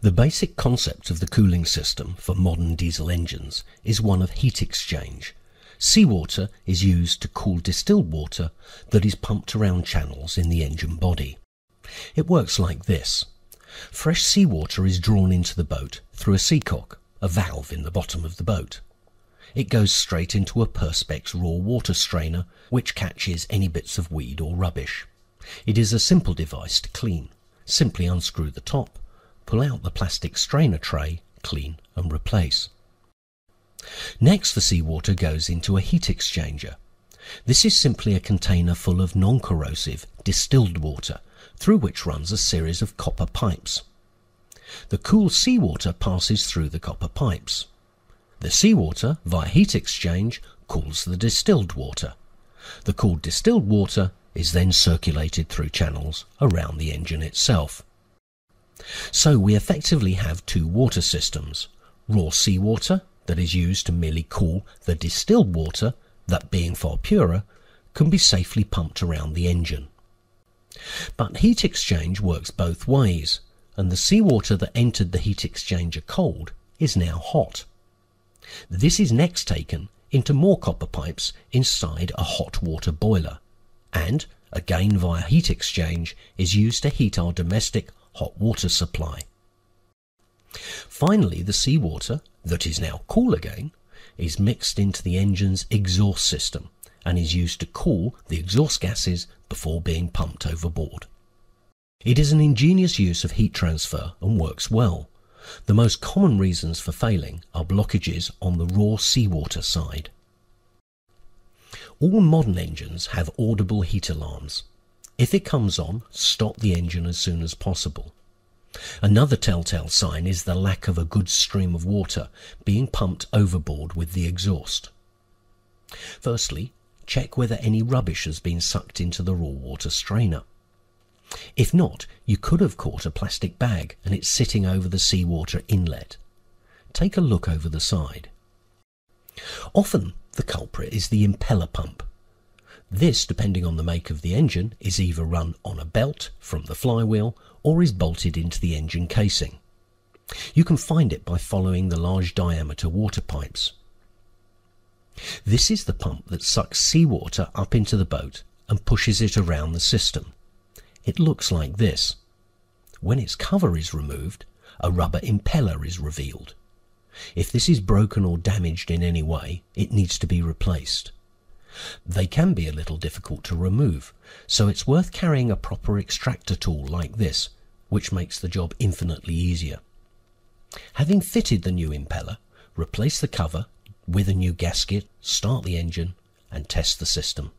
The basic concept of the cooling system for modern diesel engines is one of heat exchange. Seawater is used to cool distilled water that is pumped around channels in the engine body. It works like this. Fresh seawater is drawn into the boat through a seacock, a valve in the bottom of the boat. It goes straight into a Perspex raw water strainer which catches any bits of weed or rubbish. It is a simple device to clean. Simply unscrew the top, pull out the plastic strainer tray, clean and replace. Next the seawater goes into a heat exchanger. This is simply a container full of non-corrosive distilled water through which runs a series of copper pipes. The cool seawater passes through the copper pipes. The seawater, via heat exchange, cools the distilled water. The cooled distilled water is then circulated through channels around the engine itself. So we effectively have two water systems, raw seawater that is used to merely cool the distilled water that being far purer can be safely pumped around the engine. But heat exchange works both ways and the seawater that entered the heat exchanger cold is now hot. This is next taken into more copper pipes inside a hot water boiler and, again via heat exchange, is used to heat our domestic hot water supply. Finally, the seawater, that is now cool again, is mixed into the engine's exhaust system and is used to cool the exhaust gases before being pumped overboard. It is an ingenious use of heat transfer and works well. The most common reasons for failing are blockages on the raw seawater side. All modern engines have audible heat alarms. If it comes on, stop the engine as soon as possible. Another telltale sign is the lack of a good stream of water being pumped overboard with the exhaust. Firstly, check whether any rubbish has been sucked into the raw water strainer. If not, you could have caught a plastic bag and it's sitting over the seawater inlet. Take a look over the side. Often the culprit is the impeller pump. This, depending on the make of the engine, is either run on a belt from the flywheel or is bolted into the engine casing. You can find it by following the large diameter water pipes. This is the pump that sucks seawater up into the boat and pushes it around the system. It looks like this. When its cover is removed, a rubber impeller is revealed. If this is broken or damaged in any way, it needs to be replaced. They can be a little difficult to remove, so it's worth carrying a proper extractor tool like this, which makes the job infinitely easier. Having fitted the new impeller, replace the cover with a new gasket, start the engine and test the system.